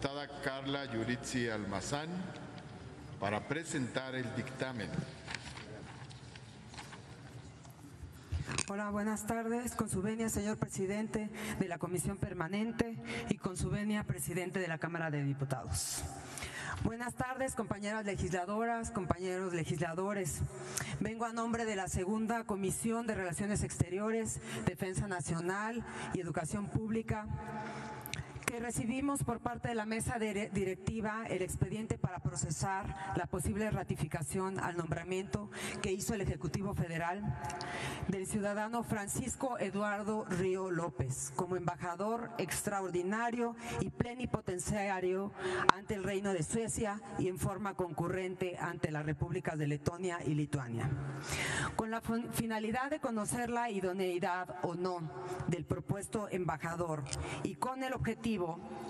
diputada Carla Yuritsi Almazán para presentar el dictamen. Hola, buenas tardes. Con su venia, señor presidente de la Comisión Permanente y con su venia, presidente de la Cámara de Diputados. Buenas tardes, compañeras legisladoras, compañeros legisladores. Vengo a nombre de la segunda Comisión de Relaciones Exteriores, Defensa Nacional y Educación Pública que recibimos por parte de la mesa de- directiva el expediente para procesar la posible ratificación al nombramiento que hizo el Ejecutivo Federal del ciudadano Francisco Eduardo Río López como embajador extraordinario y plenipotenciario ante el Reino de Suecia y en forma concurrente ante las repúblicas de Letonia y Lituania. Con la fin- finalidad de conocer la idoneidad o no del propuesto embajador y con el objetivo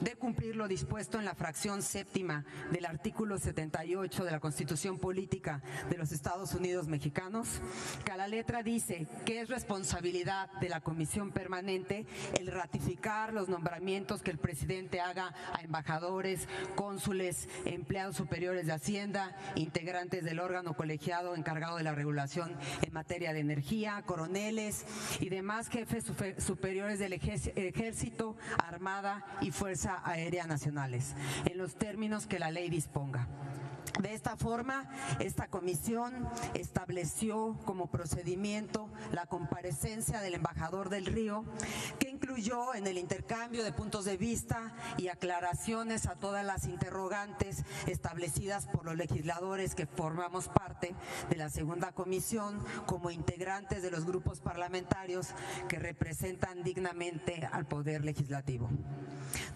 de cumplir lo dispuesto en la fracción séptima del artículo 78 de la Constitución Política de los Estados Unidos Mexicanos, que a la letra dice que es responsabilidad de la Comisión Permanente el ratificar los nombramientos que el presidente haga a embajadores, cónsules, empleados superiores de Hacienda, integrantes del órgano colegiado encargado de la regulación en materia de energía, coroneles y demás jefes superiores del ejército, armada y fuerza aérea nacionales, en los términos que la ley disponga. De esta forma, esta comisión estableció como procedimiento la comparecencia del embajador del Río, que incluyó en el intercambio de puntos de vista y aclaraciones a todas las interrogantes establecidas por los legisladores que formamos parte de la segunda comisión como integrantes de los grupos parlamentarios que representan dignamente al Poder Legislativo.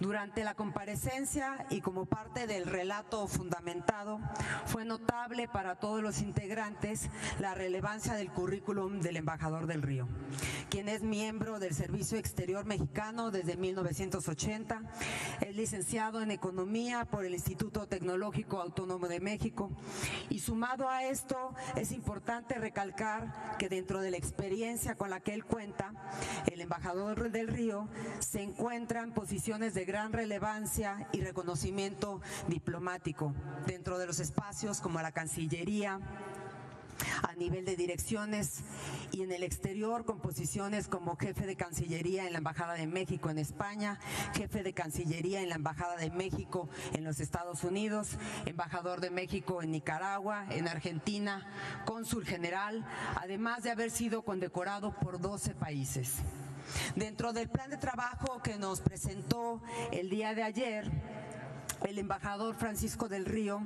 Durante la comparecencia y como parte del relato fundamentado, fue notable para todos los integrantes la relevancia del currículum del embajador del Río, quien es miembro del Servicio Exterior Mexicano desde 1980, es licenciado en Economía por el Instituto Tecnológico Autónomo de México y sumado a esto es importante recalcar que dentro de la experiencia con la que él cuenta, el embajador del Río se encuentra en posiciones de gran relevancia y reconocimiento diplomático dentro de los espacios como la Cancillería, a nivel de direcciones y en el exterior con posiciones como jefe de Cancillería en la Embajada de México en España, jefe de Cancillería en la Embajada de México en los Estados Unidos, embajador de México en Nicaragua, en Argentina, cónsul general, además de haber sido condecorado por 12 países. Dentro del plan de trabajo que nos presentó el día de ayer, el embajador Francisco del Río,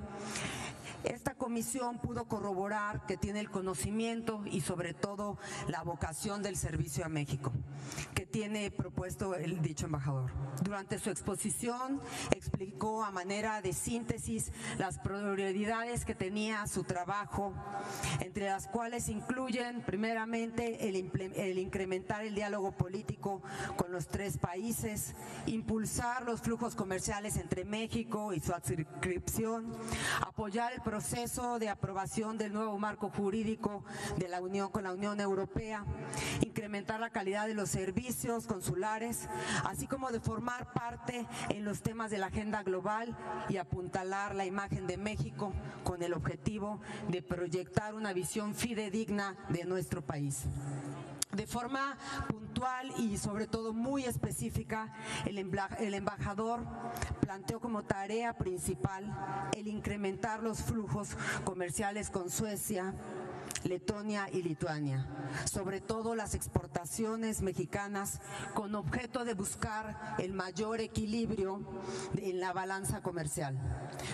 esta comisión pudo corroborar que tiene el conocimiento y sobre todo la vocación del servicio a México, que tiene propuesto el dicho embajador. Durante su exposición explicó a manera de síntesis las prioridades que tenía su trabajo, entre las cuales incluyen primeramente el, el incrementar el diálogo político con los tres países, impulsar los flujos comerciales entre México y su adscripción, apoyar el proceso de aprobación del nuevo marco jurídico de la Unión con la Unión Europea, incrementar la calidad de los servicios consulares, así como de formar parte en los temas de la agenda global y apuntalar la imagen de México con el objetivo de proyectar una visión fidedigna de nuestro país. De forma puntual y sobre todo muy específica, el, embajador planteó como tarea principal el incrementar los flujos comerciales con Suecia, Letonia y Lituania, sobre todo las exportaciones mexicanas con objeto de buscar el mayor equilibrio en la balanza comercial.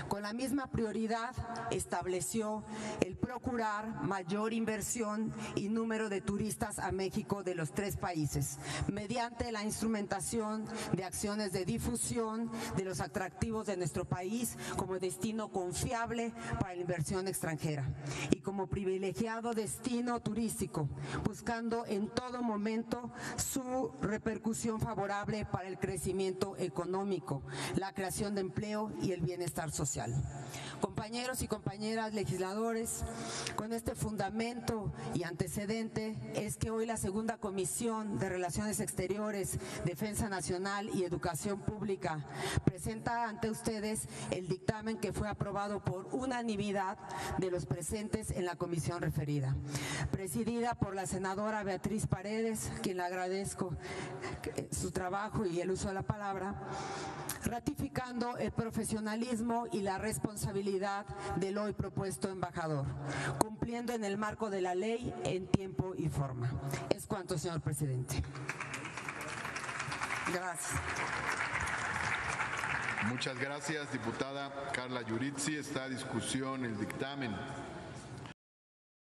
Con la misma prioridad estableció el procurar mayor inversión y número de turistas a México de los tres países, mediante la instrumentación de acciones de difusión de los atractivos de nuestro país como destino confiable para la inversión extranjera y como privilegiado destino turístico, buscando en todo momento su repercusión favorable para el crecimiento económico, la creación de empleo y el bienestar social. Compañeros y compañeras legisladores, con este fundamento y antecedente es que hoy la segunda comisión de Relaciones Exteriores, Defensa Nacional y Educación Pública presenta ante ustedes el dictamen que fue aprobado por unanimidad de los presentes en la comisión referida, presidida por la senadora Beatriz Paredes, quien le agradezco su trabajo y el uso de la palabra, ratificando el profesionalismo y la responsabilidad del hoy propuesto embajador, cumpliendo en el marco de la ley en tiempo y forma. Es cuanto, señor presidente. Gracias. Muchas gracias, diputada Carla Yuritsi. Está a discusión el dictamen.